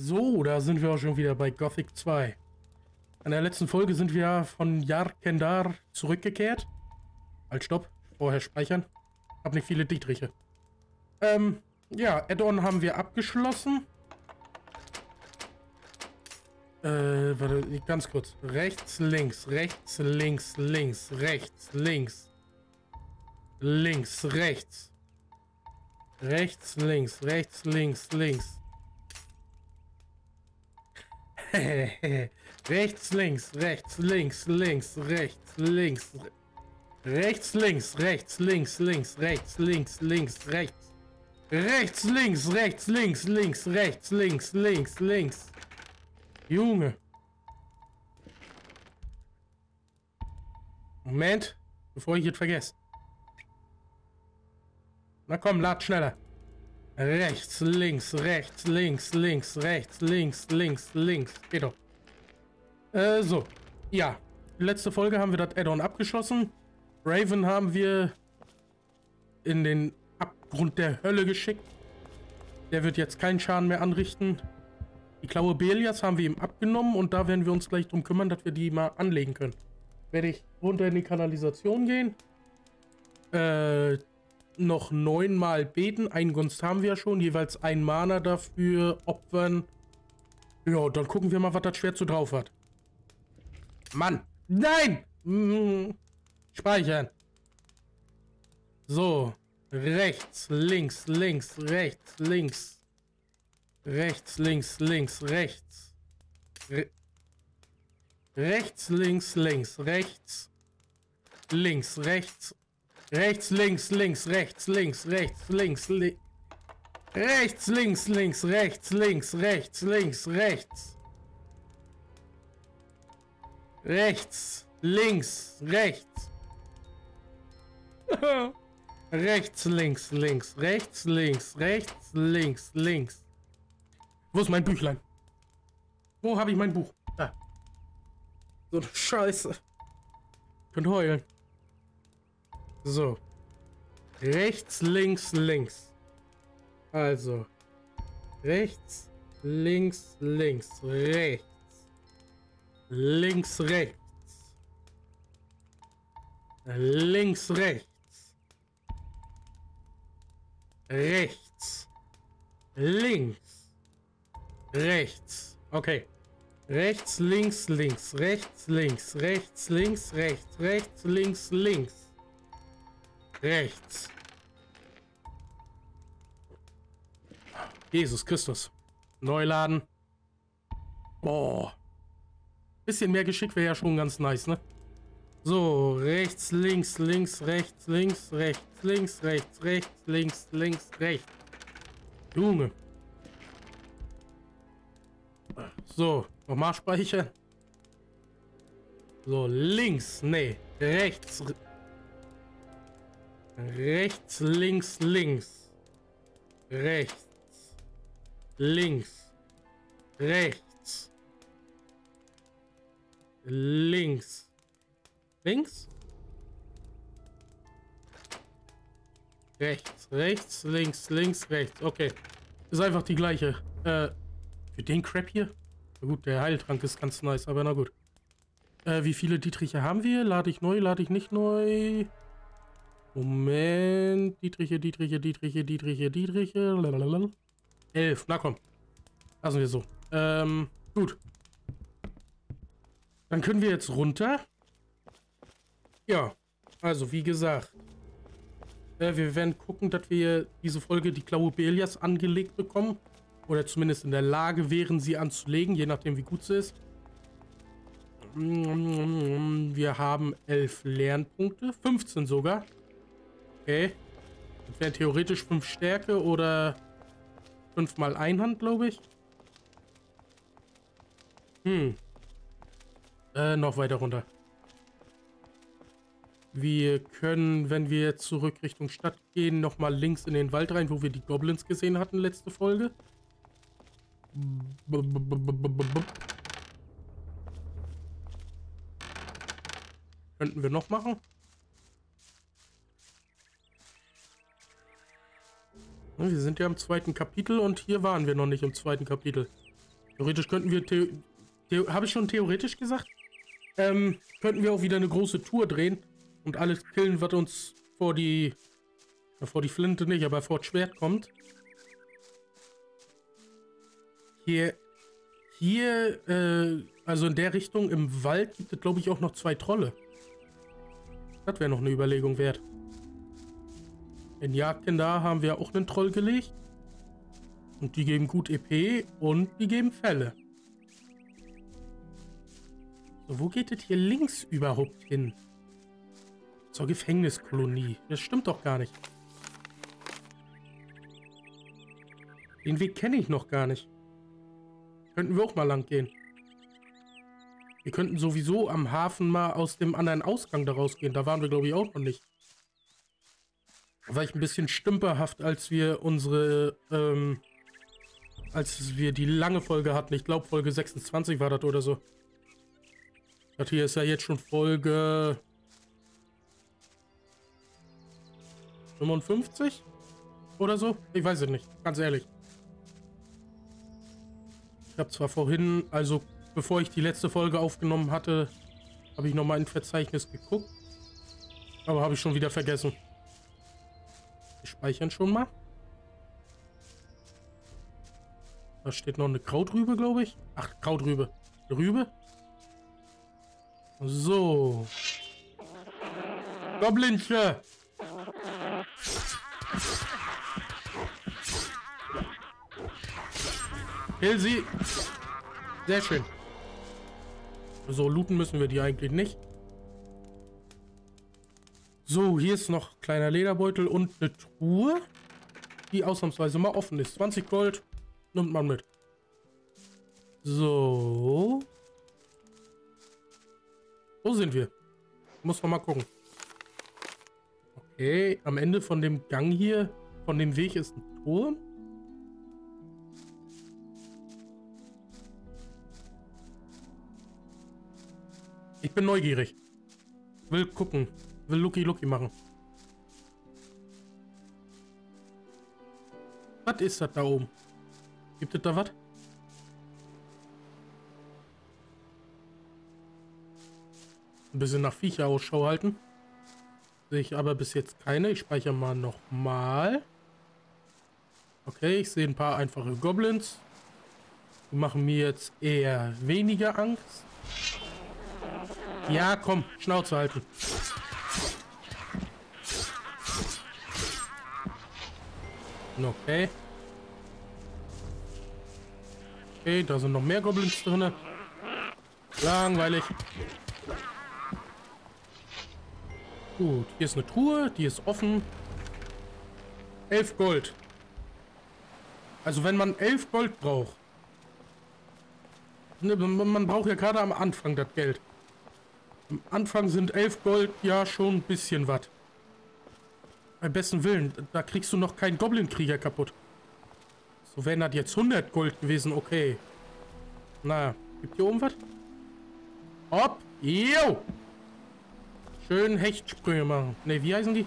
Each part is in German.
So, da sind wir auch schon wieder bei Gothic 2. In der letzten Folge sind wir von Yarkendar zurückgekehrt. Halt, stopp. Vorher speichern. Hab nicht viele Dietriche. Ähm, ja, Add-on haben wir abgeschlossen. Äh, warte, ganz kurz. Rechts, links, rechts, links, links, rechts, links. Links, rechts. Rechts, links, rechts, links, links. rechts, links, rechts, links, links, rechts, links. Rechts, links, rechts, links, links, rechts, links, links, rechts. Rechts, links, rechts, links, links, rechts, links, links, links. Junge. Moment, bevor ich jetzt vergesse. Na komm, lad schneller. Rechts, links, rechts, links, links, rechts, links, links, links. Geht doch. Äh, so. Ja. Letzte Folge haben wir das Add-on abgeschossen. Raven haben wir in den Abgrund der Hölle geschickt. Der wird jetzt keinen Schaden mehr anrichten. Die Klaue Belias haben wir ihm abgenommen und da werden wir uns gleich drum kümmern, dass wir die mal anlegen können. Werde ich runter in die Kanalisation gehen. Äh, noch neunmal beten. Ein Gunst haben wir ja schon. Jeweils ein Mana dafür opfern. Ja, dann gucken wir mal, was das Schwert so drauf hat. Mann! Nein! Hm. Speichern. So. Rechts, links, links, rechts, links. Rechts, links, links, rechts. Re rechts, links, links, rechts. Links, rechts, Rechts, links, links, rechts, links, rechts, links, li rechts, links, links, rechts, links, rechts, links, rechts. Rechts, links, rechts. rechts, links, links, rechts, links, rechts, links, links. Wo ist mein Büchlein? Wo habe ich mein Buch? Da. So eine Scheiße. Könnt heulen. So. Rechts, links, links. Also. Rechts, links, links, rechts. Links, rechts. Links, rechts. Rechts. Links. Rechts. Okay. Rechts, links, links, rechts, links, rechts, links, rechts, rechts, links, links. Rechts. Jesus Christus. Neuladen. Boah. Bisschen mehr Geschick wäre ja schon ganz nice, ne? So, rechts, links, links, rechts, links, rechts, links, rechts, rechts, links, links, rechts. Junge. So, nochmal speichern. So, links, nee, rechts, Rechts, links, links. Rechts. Links. Rechts. Links. Links? Rechts, rechts, links, links, rechts. Okay. Ist einfach die gleiche. Äh, für den Crap hier? Na gut, der Heiltrank ist ganz nice, aber na gut. Äh, wie viele Dietriche haben wir? Lade ich neu, lade ich nicht neu? Moment. Dietriche, Dietriche, Dietriche, Dietriche, Dietriche. Lalalala. Elf. Na komm. Lassen wir so. Ähm, gut. Dann können wir jetzt runter. Ja. Also, wie gesagt. Äh, wir werden gucken, dass wir diese Folge die Klaue Belias angelegt bekommen. Oder zumindest in der Lage wären, sie anzulegen, je nachdem, wie gut sie ist. Wir haben elf Lernpunkte. 15 sogar. Okay. Das wären theoretisch fünf Stärke oder fünfmal Einhand, glaube ich. Hm. Äh, noch weiter runter. Wir können, wenn wir zurück Richtung Stadt gehen, nochmal links in den Wald rein, wo wir die Goblins gesehen hatten letzte Folge. Könnten wir noch machen? Wir sind ja im zweiten Kapitel und hier waren wir noch nicht im zweiten Kapitel. Theoretisch könnten wir... The The Habe ich schon theoretisch gesagt? Ähm, könnten wir auch wieder eine große Tour drehen und alles killen, was uns vor die... Vor die Flinte nicht, aber vor das Schwert kommt. Hier... Hier, äh, also in der Richtung im Wald gibt es, glaube ich, auch noch zwei Trolle. Das wäre noch eine Überlegung wert. In Jagdkind da haben wir auch einen Troll gelegt. Und die geben gut EP und die geben Fälle. So, wo geht es hier links überhaupt hin? Zur Gefängniskolonie. Das stimmt doch gar nicht. Den Weg kenne ich noch gar nicht. Könnten wir auch mal lang gehen. Wir könnten sowieso am Hafen mal aus dem anderen Ausgang da rausgehen. Da waren wir, glaube ich, auch noch nicht. War ich ein bisschen stümperhaft, als wir unsere, ähm, als wir die lange Folge hatten. Ich glaube, Folge 26 war das oder so. Das hier ist ja jetzt schon Folge 55 oder so. Ich weiß es nicht, ganz ehrlich. Ich habe zwar vorhin, also bevor ich die letzte Folge aufgenommen hatte, habe ich nochmal in Verzeichnis geguckt. Aber habe ich schon wieder vergessen. Speichern schon mal. Da steht noch eine Krautrübe, glaube ich. Ach, Krautrübe. Rübe. So. Goblinche. Kill sie. Sehr schön. So, looten müssen wir die eigentlich nicht. So, hier ist noch kleiner Lederbeutel und eine Truhe, die ausnahmsweise mal offen ist. 20 Gold nimmt man mit. So. Wo sind wir? Muss man mal gucken. Okay, am Ende von dem Gang hier, von dem Weg ist ein Turm. Ich bin neugierig. Will gucken. Will Lucky Lucky machen. Was ist das da oben? Gibt es da was? Ein bisschen nach Viecher Ausschau halten. Sehe ich aber bis jetzt keine. Ich speichere mal nochmal. Okay, ich sehe ein paar einfache Goblins. Die machen mir jetzt eher weniger Angst. Ja, komm, Schnauze halten. Okay. Okay, da sind noch mehr Goblins drin. Langweilig. Gut, hier ist eine Truhe, die ist offen. Elf Gold. Also wenn man elf Gold braucht. Ne, man braucht ja gerade am Anfang das Geld. Am Anfang sind 11 Gold ja schon ein bisschen was. Beim besten Willen, da kriegst du noch keinen Goblin-Krieger kaputt. So wären das jetzt 100 Gold gewesen, okay. Na, gibt hier oben was? Hopp! Jo! Schön Hechtsprünge machen. Ne, wie heißen die?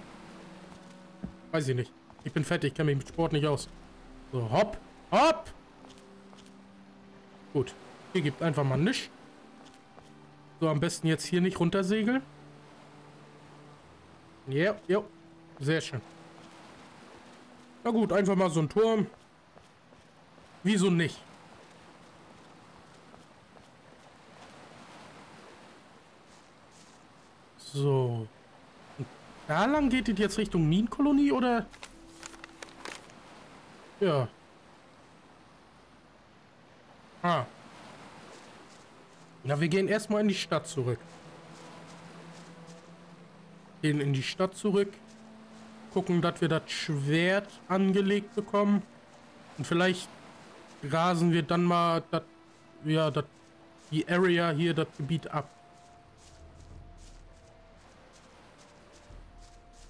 Weiß ich nicht. Ich bin fertig, kenne mich mit Sport nicht aus. So, hopp! Hopp! Gut. Hier gibt einfach mal nichts. So, am besten jetzt hier nicht runtersegeln. Ja, ja. Sehr schön. Na gut, einfach mal so ein Turm. Wieso nicht? So. Da lang geht es jetzt Richtung Minenkolonie oder? Ja. Ah. Na, wir gehen erstmal in die Stadt zurück. Gehen in die Stadt zurück. Gucken, dass wir das Schwert angelegt bekommen. Und vielleicht rasen wir dann mal dat, ja, dat, die Area hier, das Gebiet ab.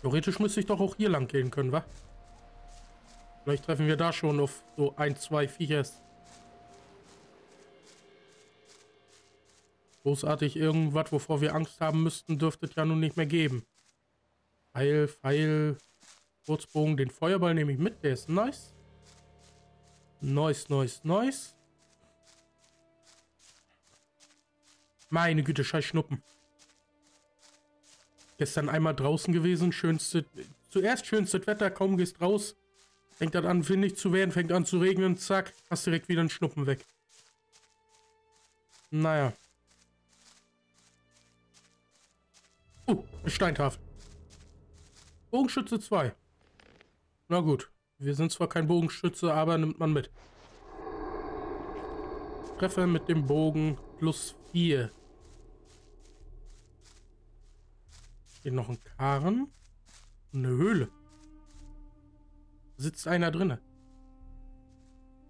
Theoretisch müsste ich doch auch hier lang gehen können, wa? Vielleicht treffen wir da schon auf so ein, zwei Viechers. Großartig irgendwas, wovor wir Angst haben müssten, dürfte es ja nun nicht mehr geben. Pfeil, Pfeil, Kurzbogen, den Feuerball nehme ich mit, der ist nice. Nice, nice, nice. Meine Güte, scheiß Schnuppen. Gestern einmal draußen gewesen, schönste, zuerst schönstes Wetter, kaum gehst raus, fängt dann an, windig zu werden, fängt an zu regnen, zack, hast direkt wieder einen Schnuppen weg. Naja. Oh, eine Steintafel. Bogenschütze 2. Na gut, wir sind zwar kein Bogenschütze, aber nimmt man mit. Treffer mit dem Bogen plus 4. Hier noch ein Karren. Eine Höhle. Sitzt einer drinne.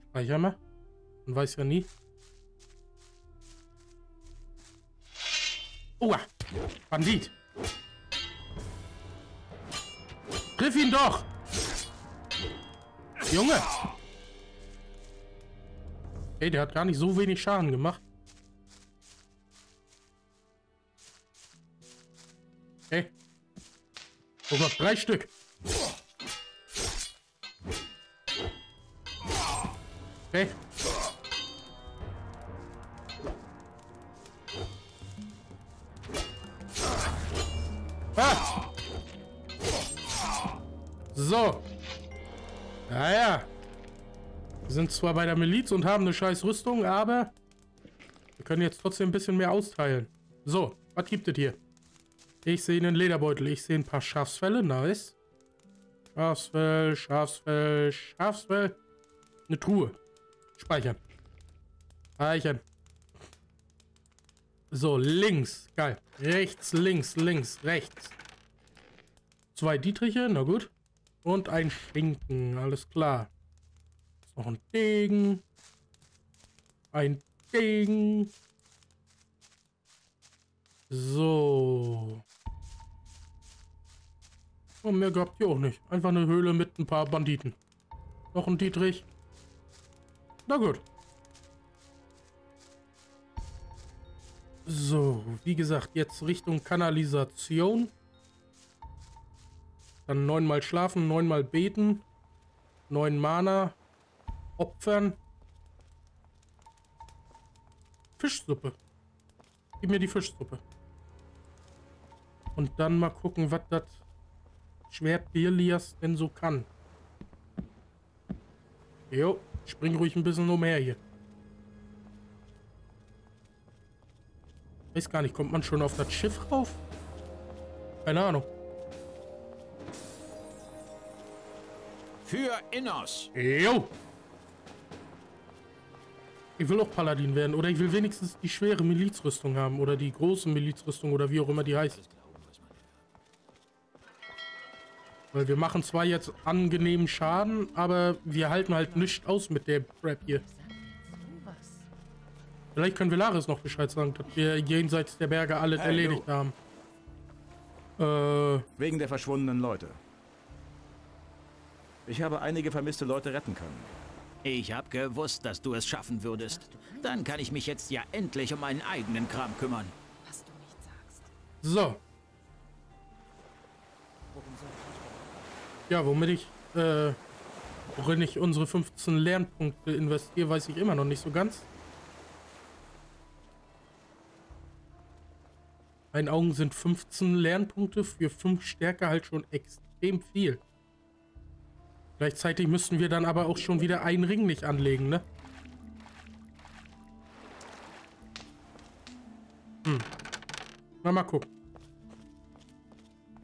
Speicher mal. Man weiß ja nie. Oh, Bandit. Triff ihn doch! Junge! Ey, der hat gar nicht so wenig Schaden gemacht. Okay. Oh Gott, drei Stück. Okay. Ah! So. Ja, ja. Wir sind zwar bei der Miliz und haben eine scheiß Rüstung, aber wir können jetzt trotzdem ein bisschen mehr austeilen. So, was gibt es hier? Ich sehe einen Lederbeutel. Ich sehe ein paar Schafsfälle. Nice. Schafsfell, Schafsfell, Schafsfell. Eine Truhe. Speichern. Speichern. So, links. Geil. Rechts, links, links, rechts. Zwei Dietriche, na gut. Und ein Schinken, alles klar. Noch ein Degen. Ein Degen. So. Und mehr gab hier auch nicht. Einfach eine Höhle mit ein paar Banditen. Noch ein Dietrich. Na gut. So, wie gesagt, jetzt Richtung Kanalisation. Dann neunmal schlafen, neunmal beten. Neun Mana. Opfern. Fischsuppe. Gib mir die Fischsuppe. Und dann mal gucken, was das Schwert Birlias denn so kann. Jo, spring ruhig ein bisschen umher hier. Weiß gar nicht, kommt man schon auf das Schiff rauf? Keine Ahnung. Für Innos. Jo. Ich will auch Paladin werden. Oder ich will wenigstens die schwere Milizrüstung haben. Oder die große Milizrüstung. Oder wie auch immer die heißt. Weil wir machen zwar jetzt angenehmen Schaden, aber wir halten halt nichts aus mit der Prep hier. Vielleicht können wir Laris noch Bescheid sagen, dass wir jenseits der Berge alles hey, erledigt du. haben. Äh, Wegen der verschwundenen Leute. Ich habe einige vermisste Leute retten können. Ich habe gewusst, dass du es schaffen würdest. Dann kann ich mich jetzt ja endlich um meinen eigenen Kram kümmern. Was du nicht sagst. So. Ja, womit ich, äh, worin ich unsere 15 Lernpunkte investiere, weiß ich immer noch nicht so ganz. Meinen Augen sind 15 Lernpunkte für 5 Stärke halt schon extrem viel. Gleichzeitig müssten wir dann aber auch schon wieder einen Ring nicht anlegen, ne? Hm. Na, mal gucken.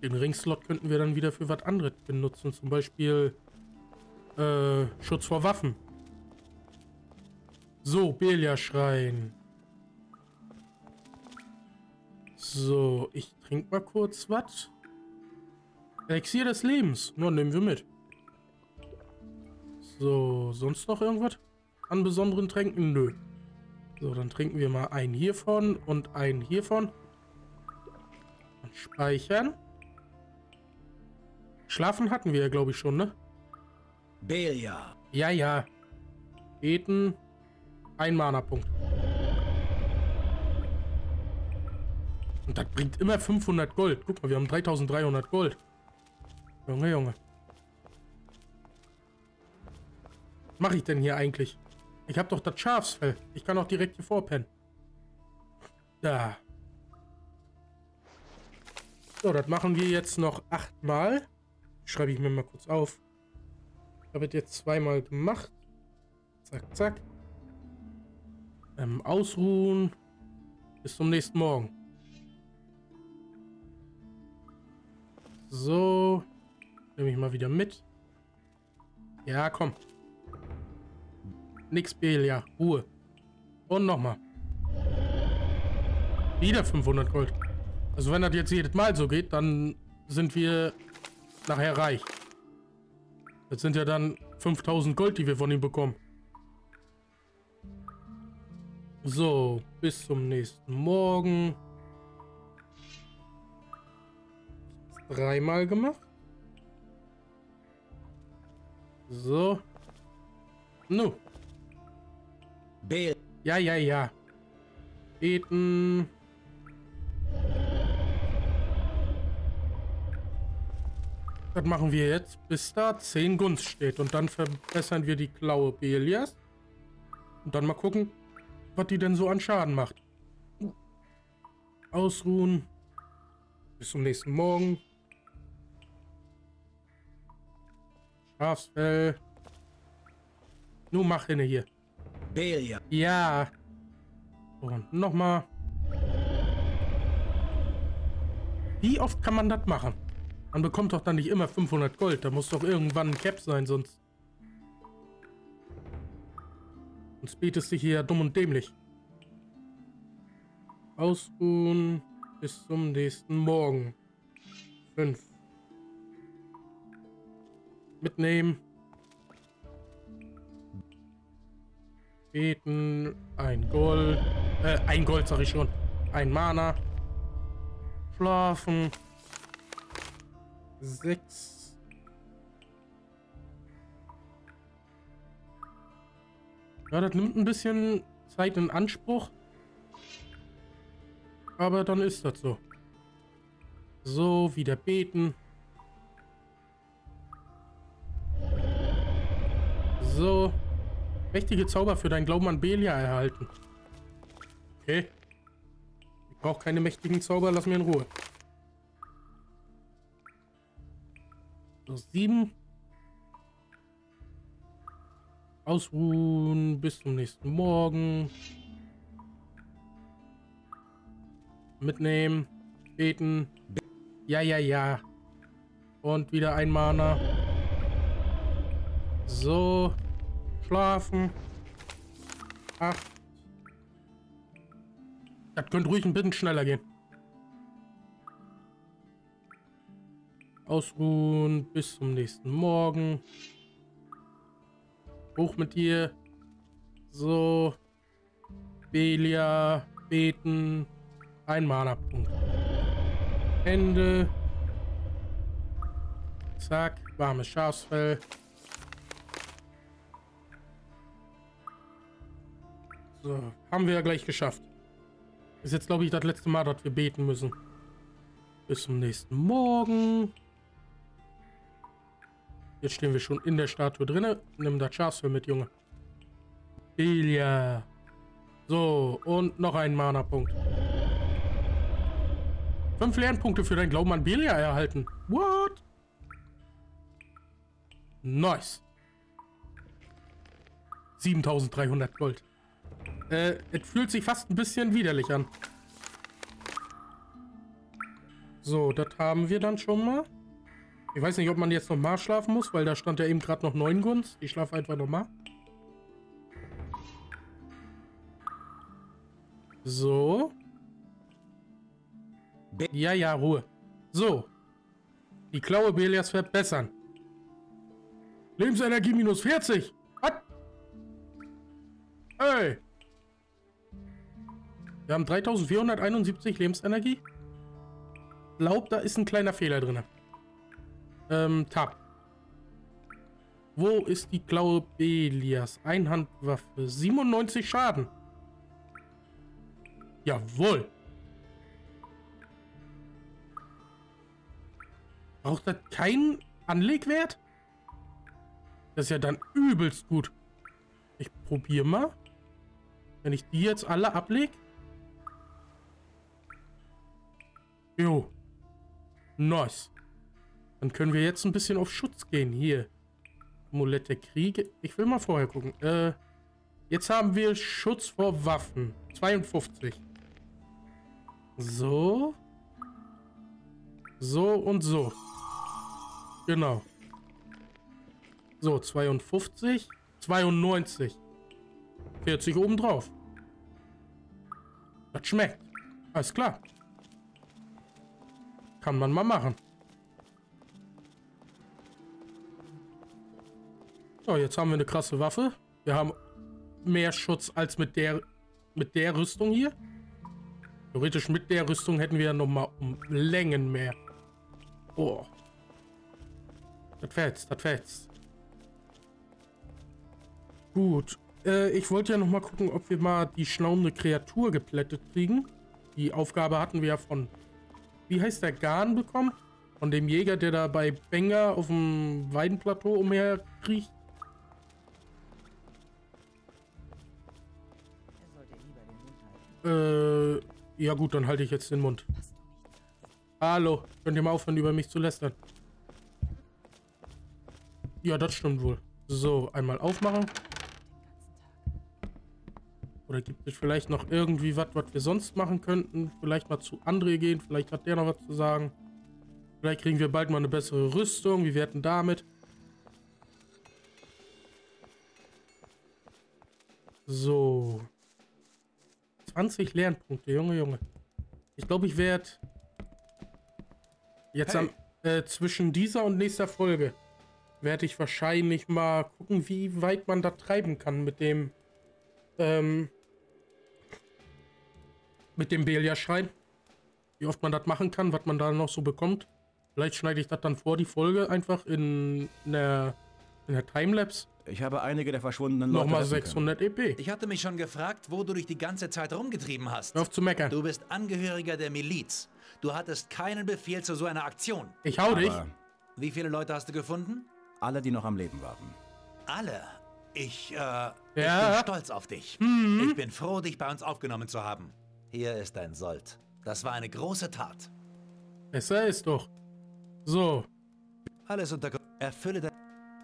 Den Ringslot könnten wir dann wieder für was anderes benutzen. Zum Beispiel äh, Schutz vor Waffen. So, Belia-Schrein. So, ich trinke mal kurz was. Elixier des Lebens. Nur nehmen wir mit. So, sonst noch irgendwas an besonderen Tränken? Nö. So, dann trinken wir mal einen hiervon und einen hiervon. Und speichern. Schlafen hatten wir ja, glaube ich, schon, ne? Belia. Ja, ja. Beten. Ein Mana-Punkt. Und das bringt immer 500 Gold. Guck mal, wir haben 3300 Gold. Junge, Junge. Was mache ich denn hier eigentlich? Ich habe doch das Schafsfell. Ich kann auch direkt hier vorpennen. Da. So, das machen wir jetzt noch achtmal. Schreibe ich mir mal kurz auf. Ich habe jetzt zweimal gemacht. Zack, zack. Ähm, ausruhen. Bis zum nächsten Morgen. So. Nehme ich mal wieder mit. Ja, komm. Nix ja. Ruhe. Und nochmal. Wieder 500 Gold. Also wenn das jetzt jedes Mal so geht, dann sind wir nachher reich. Das sind ja dann 5000 Gold, die wir von ihm bekommen. So, bis zum nächsten Morgen. Dreimal gemacht. So. Nu. Bill. Ja, ja, ja. Beten. Das machen wir jetzt, bis da 10 Gunst steht. Und dann verbessern wir die Klaue Belias. Und dann mal gucken, was die denn so an Schaden macht. Ausruhen. Bis zum nächsten Morgen. Schafsfell. Nun mach hinne hier. Belia. Ja. Und nochmal. Wie oft kann man das machen? Man bekommt doch dann nicht immer 500 Gold. Da muss doch irgendwann ein Cap sein, sonst... Sonst betest du hier dumm und dämlich. Ausruhen bis zum nächsten Morgen. 5. Mitnehmen. Beten. Ein Gold. Äh, ein Gold sag ich schon. Ein Mana. Schlafen. Sechs. Ja, das nimmt ein bisschen Zeit in Anspruch. Aber dann ist das so. So, wieder beten. Mächtige Zauber für deinen Glauben an Belia erhalten. Okay. Ich brauche keine mächtigen Zauber, lass mir in Ruhe. So, sieben. Ausruhen bis zum nächsten Morgen. Mitnehmen. Beten. Ja, ja, ja. Und wieder ein Mana. So. Schlafen. Acht. Das könnte ruhig ein bisschen schneller gehen. Ausruhen bis zum nächsten Morgen. Hoch mit dir. So. Belia. Beten. Ein Mana-Punkt. Ende. Zack. Warmes Schafsfell. So. Haben wir ja gleich geschafft. Ist jetzt, glaube ich, das letzte Mal, dass wir beten müssen. Bis zum nächsten Morgen. Jetzt stehen wir schon in der Statue drin. Nimm das Schafsfell mit, Junge. Belia. So, und noch ein Mana-Punkt. Fünf Lernpunkte für dein Glauben an Belia erhalten. What? Nice. 7300 Gold. Äh, es fühlt sich fast ein bisschen widerlich an. So, das haben wir dann schon mal. Ich weiß nicht, ob man jetzt nochmal schlafen muss, weil da stand ja eben gerade noch 9 Gunst. Ich schlafe einfach nochmal. So. Ja, ja, Ruhe. So. Die Klaue Belias verbessern. Lebensenergie minus 40. Was? Ey. Wir haben 3471 Lebensenergie. Glaub, da ist ein kleiner Fehler drin. Ähm, Tab. Wo ist die Klaue Belias? Einhandwaffe. 97 Schaden. Jawohl. Braucht das keinen Anlegwert? Das ist ja dann übelst gut. Ich probiere mal. Wenn ich die jetzt alle ablege. Jo. Nice. Dann können wir jetzt ein bisschen auf Schutz gehen. Hier. Amulett der Kriege. Ich will mal vorher gucken. Äh, jetzt haben wir Schutz vor Waffen. 52. So. So und so. Genau. So, 52. 92. 40 obendrauf. Das schmeckt. Alles klar. Kann man mal machen. So, jetzt haben wir eine krasse Waffe. Wir haben mehr Schutz als mit der mit der Rüstung hier. Theoretisch mit der Rüstung hätten wir ja noch mal um Längen mehr. Oh. Das fetzt, das fetzt. Gut. Äh, ich wollte ja noch mal gucken, ob wir mal die schnauende Kreatur geplättet kriegen. Die Aufgabe hatten wir ja von, wie heißt der, Garn bekommen? Von dem Jäger, der da bei Benga auf dem Weidenplateau umherkriecht. Äh, ja gut, dann halte ich jetzt den Mund. Hallo, könnt ihr mal aufhören, über mich zu lästern? Ja, das stimmt wohl. So, einmal aufmachen. Oder gibt es vielleicht noch irgendwie was, was wir sonst machen könnten? Vielleicht mal zu André gehen, vielleicht hat der noch was zu sagen. Vielleicht kriegen wir bald mal eine bessere Rüstung. Wie werden damit? So. 20 Lernpunkte, Junge, Junge. Ich glaube, ich werde jetzt hey. am, äh, zwischen dieser und nächster Folge werde ich wahrscheinlich mal gucken, wie weit man da treiben kann mit dem ähm, mit dem Belia-Schrein. Wie oft man das machen kann, was man da noch so bekommt. Vielleicht schneide ich das dann vor die Folge einfach in, in der, in der Timelapse. Ich habe einige der verschwundenen Leute. Nochmal 600 EP. Ich hatte mich schon gefragt, wo du dich die ganze Zeit rumgetrieben hast. Hör auf zu meckern. Du bist Angehöriger der Miliz. Du hattest keinen Befehl zu so einer Aktion. Ich hau dich. Wie viele Leute hast du gefunden? Alle, die noch am Leben waren. Alle? Ich, äh, ja. ich bin stolz auf dich. Mhm. Ich bin froh, dich bei uns aufgenommen zu haben. Hier ist dein Sold. Das war eine große Tat. Besser ist doch. So. Alles unter... Erfülle dein...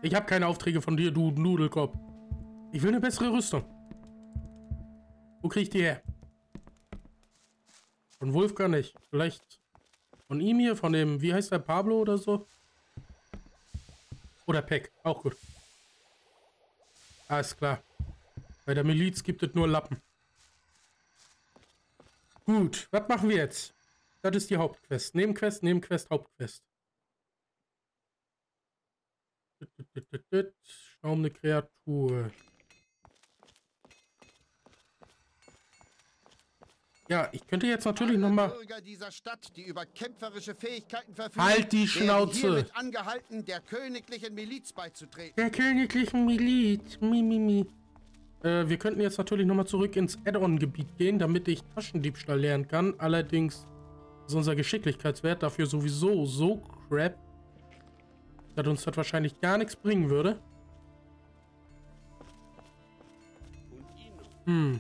Ich habe keine Aufträge von dir, du Nudelkopf. Ich will eine bessere Rüstung. Wo krieg ich die her? Von Wolfgang nicht. Vielleicht von ihm hier, von dem, wie heißt der, Pablo oder so? Oder Peck, auch gut. Alles klar. Bei der Miliz gibt es nur Lappen. Gut, was machen wir jetzt? Das ist die Hauptquest. Nebenquest, Nebenquest, Hauptquest. Schaumende Kreatur. Ja, ich könnte jetzt natürlich noch mal dieser Stadt, die über kämpferische Fähigkeiten verfügen, halt die Schnauze. angehalten, der königlichen Miliz beizutreten. Der königlichen Miliz. Mi, mi, mi. Äh, wir könnten jetzt natürlich nochmal zurück ins Add-on-Gebiet gehen, damit ich Taschendiebstahl lernen kann. Allerdings ist unser Geschicklichkeitswert dafür sowieso so crap, dass uns das wahrscheinlich gar nichts bringen würde. Hm.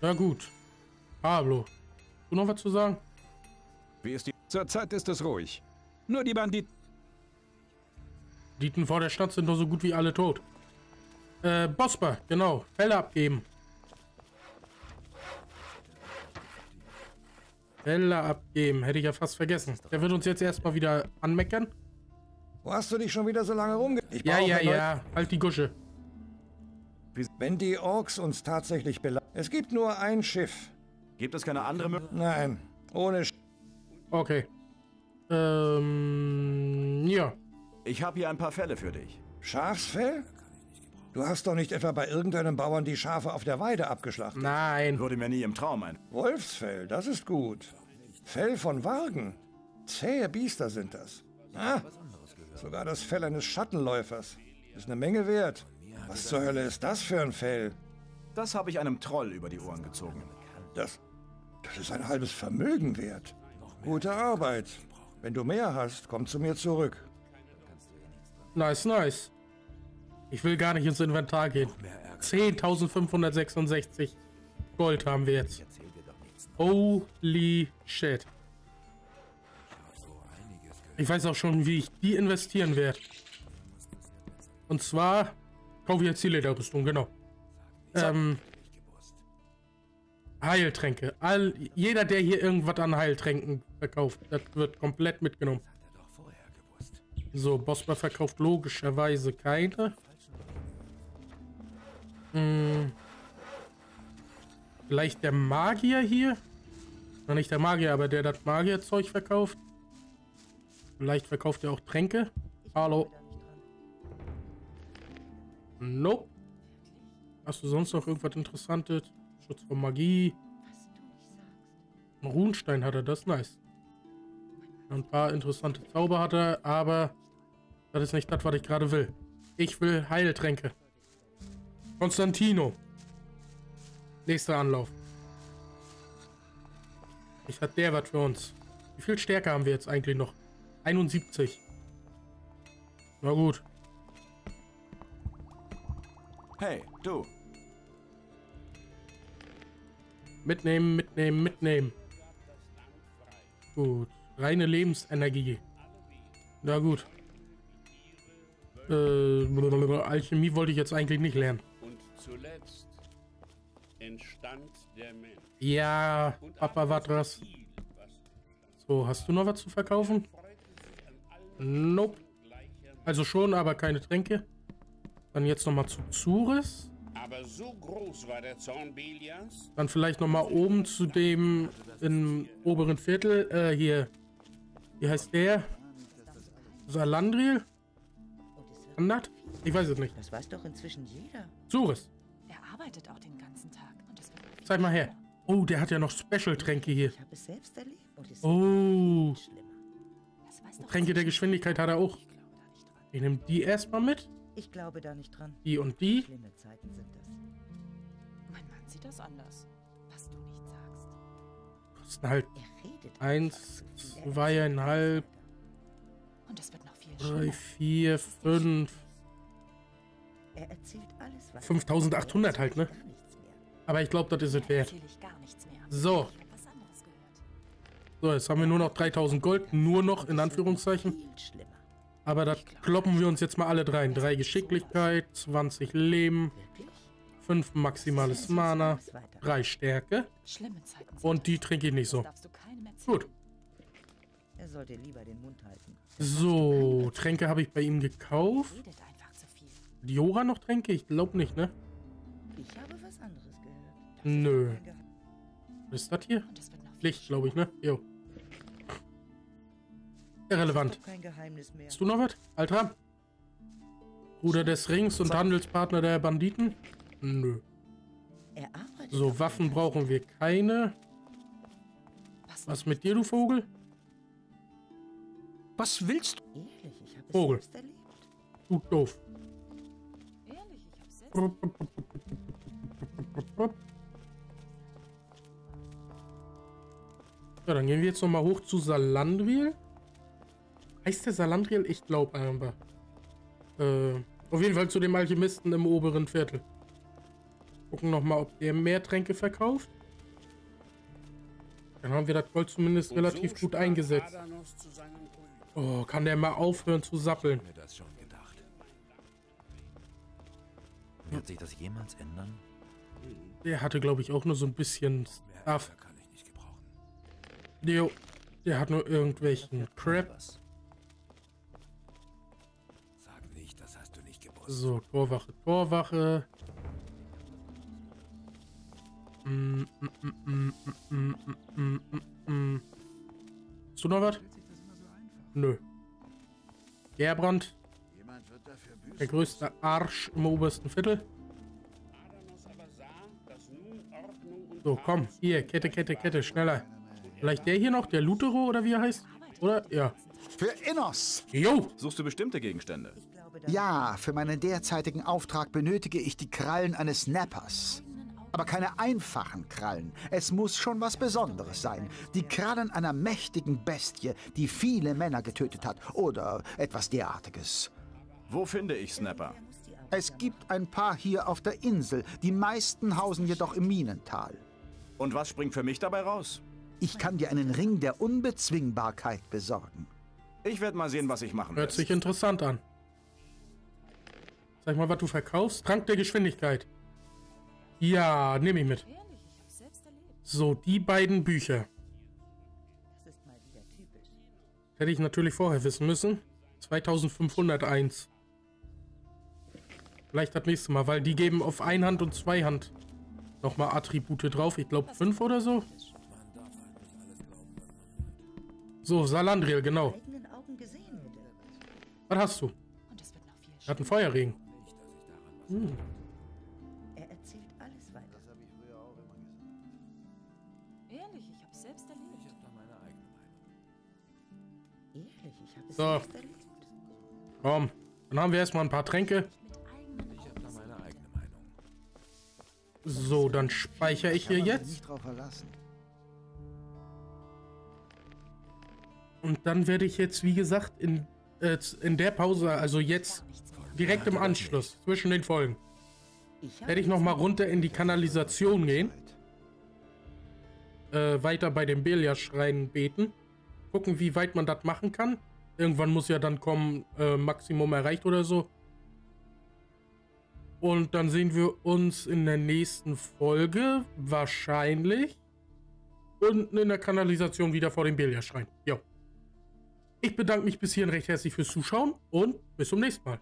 Ja gut. Pablo, du noch was zu sagen? Wie ist die... Zurzeit ist es ruhig. Nur die Banditen... Dieten vor der Stadt sind doch so gut wie alle tot. Äh, Bosper, genau. Fälle abgeben. Fälle abgeben. Hätte ich ja fast vergessen. Der wird uns jetzt erstmal wieder anmeckern. Wo hast du dich schon wieder so lange rumge... Ja, ja, ja. Halt die Gusche. Wenn die Orks uns tatsächlich belasten... Es gibt nur ein Schiff. Gibt es keine andere Möglichkeit? Nein. Ohne... Sch okay. Ähm... Ja. Ich habe hier ein paar Fälle für dich. Schafsfell? Du hast doch nicht etwa bei irgendeinem Bauern die Schafe auf der Weide abgeschlachtet? Nein. Würde mir nie im Traum ein. Wolfsfell, das ist gut. Fell von Wagen. Zähe Biester sind das. Ah, sogar das Fell eines Schattenläufers. Ist eine Menge wert. Was zur Hölle ist das für ein Fell? Das habe ich einem Troll über die Ohren gezogen. Das, das ist ein halbes Vermögen wert. Gute Arbeit. Wenn du mehr hast, komm zu mir zurück. Nice, nice. Ich will gar nicht ins Inventar gehen. 10.566. Gold haben wir jetzt. Holy shit. Ich weiß auch schon, wie ich die investieren werde. Und zwar kaufe ich jetzt die Lederrüstung, genau. Ähm, Heiltränke. All, jeder, der hier irgendwas an Heiltränken verkauft, das wird komplett mitgenommen. So, Bosma verkauft logischerweise keine. Hm. Vielleicht der Magier hier? Na, nicht der Magier, aber der das Magierzeug verkauft. Vielleicht verkauft er auch Tränke. Hallo. Nope. Hast du sonst noch irgendwas Interessantes? Schutz vor Magie. Ein Runenstein hat er, das nice. Ein paar interessante Zauber hat er, aber das ist nicht das, was ich gerade will. Ich will Heiltränke. Konstantino. Nächster Anlauf. Ich hat der was für uns. Wie viel Stärke haben wir jetzt eigentlich noch? 71. Na gut. Hey, du. Mitnehmen, mitnehmen, mitnehmen. Gut. Reine Lebensenergie. Na gut. Äh, Alchemie wollte ich jetzt eigentlich nicht lernen. Und zuletzt entstand der Mensch. Ja, Papa Watras. So, hast du noch was zu verkaufen? Nope. Also schon, aber keine Tränke. Dann jetzt nochmal zu Zuris. Aber so groß war der Zorn Belias. Dann vielleicht nochmal oben zu dem im oberen Viertel. Äh, hier. Wie heißt der? Salandriel? Standard? Ich weiß es nicht. Das weiß doch inzwischen jeder. Zuris. Er arbeitet auch den ganzen Tag. Und es wird Zeig mal her. Oh, der hat ja noch Special-Tränke hier. Ich habe es selbst erlebt und es Oh. ist schlimmer. Das weiß doch Tränke der Geschwindigkeit hat er auch. Ich nehme die erstmal mit. Ich glaube da nicht dran. Die und die. Schlimme Zeiten sind das. Mein Mann sieht das anders. Halt eins, zweieinhalb, drei, vier, fünf. 5800 halt, ne? Aber ich glaube, das ist es wert. So. So, jetzt haben wir nur noch 3000 Gold. Nur noch, in Anführungszeichen. Aber da kloppen wir uns jetzt mal alle rein. Drei Geschicklichkeit, 20 Leben. Wirklich? 5 maximales Mana, 3 Stärke. Und die trinke ich nicht so. Gut. So, Tränke habe ich bei ihm gekauft. Diora noch Tränke? Ich glaube nicht, ne? Nö. Was ist das hier? Licht, glaube ich, ne? Jo. Irrelevant. Hast du noch was? Altra? Bruder des Rings und Handelspartner der Banditen? Nö. Er arbeitet So, Waffen brauchen wir keine. Was, Was mit dir, du Vogel? Was willst du? Fall. Ehrlich, ich habe es Vogel. selbst erlebt. Du doof. Ehrlich, ich hab's selbst. Ja, dann gehen wir jetzt nochmal hoch zu Salandriel. Heißt der Salandriel? Ich glaube einfach. Äh, auf jeden Fall zu dem Alchemisten im oberen Viertel. Gucken nochmal, ob der mehr Tränke verkauft. Dann haben wir das Gold zumindest Und relativ so gut eingesetzt. Oh, kann der mal aufhören zu sappeln? mir das schon gedacht. Wird sich das jemals ändern? Der hatte, glaube ich, auch nur so ein bisschen Stuff. kann ich nicht gebrauchen. Jo, der hat nur irgendwelchen Crap. Sag nicht, das hast du nicht gewusst. So, Torwache, Torwache. Hast du noch was? Nö. Gerbrand, der größte Arsch im obersten Viertel. So, komm, hier, Kette, Kette, Kette, schneller. Vielleicht der hier noch, der Lutero oder wie er heißt? Oder? Ja. Für Innos. Jo! Suchst du bestimmte Gegenstände? Ja, für meinen derzeitigen Auftrag benötige ich die Krallen eines Snappers. Aber keine einfachen Krallen. Es muss schon was Besonderes sein. Die Krallen einer mächtigen Bestie, die viele Männer getötet hat. Oder etwas derartiges. Wo finde ich Snapper? Es gibt ein paar hier auf der Insel. Die meisten hausen jedoch im Minental. Und was springt für mich dabei raus? Ich kann dir einen Ring der Unbezwingbarkeit besorgen. Ich werde mal sehen, was ich machen Hört sich interessant an. Sag mal, was du verkaufst. Trank der Geschwindigkeit. Ja, nehme ich mit. So, die beiden Bücher. Hätte ich natürlich vorher wissen müssen. 2501. Vielleicht das nächste Mal, weil die geben auf Einhand und Zweihand nochmal Attribute drauf. Ich glaube fünf oder so. So, Salandriel, genau. Was hast du? Er hat einen Feuerregen. Hm. So. Komm, dann haben wir erstmal ein paar Tränke. Ich habe da meine eigene Meinung. So, dann speichere ich hier jetzt. Und dann werde ich jetzt, wie gesagt, in, äh, in der Pause, also jetzt direkt im Anschluss, zwischen den Folgen, werde ich nochmal runter in die Kanalisation gehen. Äh, weiter bei dem Belia-Schrein beten. Gucken, wie weit man das machen kann. Irgendwann muss ja dann kommen, äh, Maximum erreicht oder so. Und dann sehen wir uns in der nächsten Folge wahrscheinlich unten in der Kanalisation wieder vor dem Belia-Schrein. Jo. Ich bedanke mich bis hierhin recht herzlich fürs Zuschauen und bis zum nächsten Mal.